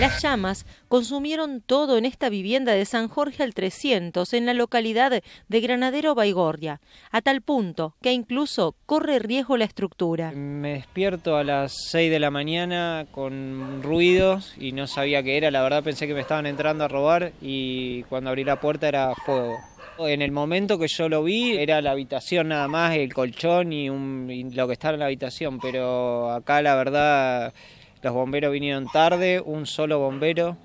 Las llamas consumieron todo en esta vivienda de San Jorge al 300 en la localidad de Granadero Baigorria, a tal punto que incluso corre riesgo la estructura. Me despierto a las 6 de la mañana con ruidos y no sabía qué era, la verdad pensé que me estaban entrando a robar y cuando abrí la puerta era fuego. En el momento que yo lo vi era la habitación nada más, el colchón y, y lo que estaba en la habitación, pero acá la verdad los bomberos vinieron tarde, un solo bombero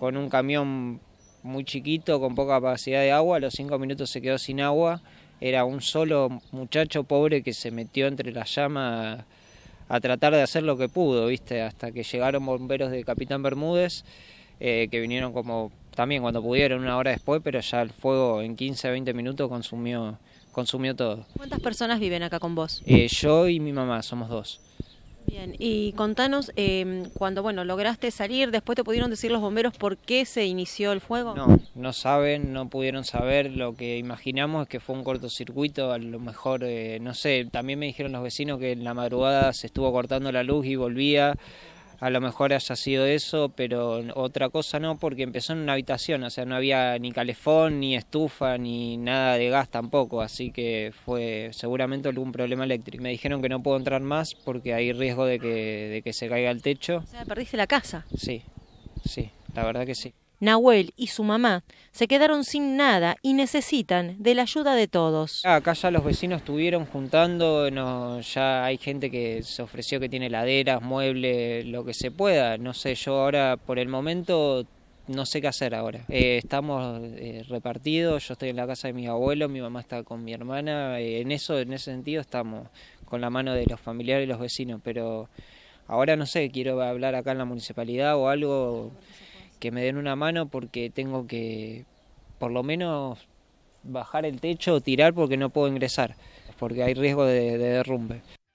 con un camión muy chiquito, con poca capacidad de agua, a los cinco minutos se quedó sin agua. Era un solo muchacho pobre que se metió entre las llamas a tratar de hacer lo que pudo, ¿viste? Hasta que llegaron bomberos de Capitán Bermúdez, eh, que vinieron como también cuando pudieron una hora después, pero ya el fuego en 15, 20 minutos consumió, consumió todo. ¿Cuántas personas viven acá con vos? Eh, yo y mi mamá, somos dos. Bien, y contanos, eh, cuando bueno lograste salir, después te pudieron decir los bomberos por qué se inició el fuego. No, no saben, no pudieron saber. Lo que imaginamos es que fue un cortocircuito. A lo mejor, eh, no sé, también me dijeron los vecinos que en la madrugada se estuvo cortando la luz y volvía a lo mejor haya sido eso, pero otra cosa no, porque empezó en una habitación, o sea, no había ni calefón, ni estufa, ni nada de gas tampoco, así que fue seguramente algún problema eléctrico. Me dijeron que no puedo entrar más porque hay riesgo de que, de que se caiga el techo. O sea, perdiste la casa. Sí, sí, la verdad que sí. Nahuel y su mamá se quedaron sin nada y necesitan de la ayuda de todos. Acá ya los vecinos estuvieron juntando, ya hay gente que se ofreció que tiene laderas, muebles, lo que se pueda. No sé, yo ahora por el momento no sé qué hacer ahora. Eh, estamos eh, repartidos, yo estoy en la casa de mi abuelo, mi mamá está con mi hermana, eh, en eso, en ese sentido estamos con la mano de los familiares y los vecinos, pero ahora no sé, quiero hablar acá en la municipalidad o algo que me den una mano porque tengo que por lo menos bajar el techo o tirar porque no puedo ingresar, porque hay riesgo de, de derrumbe.